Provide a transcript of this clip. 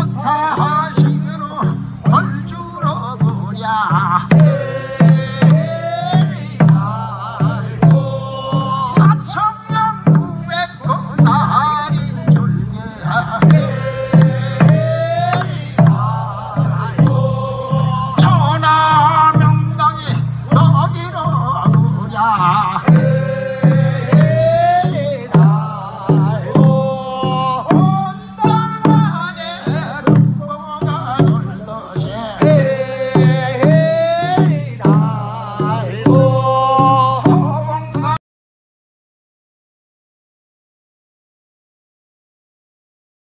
좋다 하시면 벌주라고야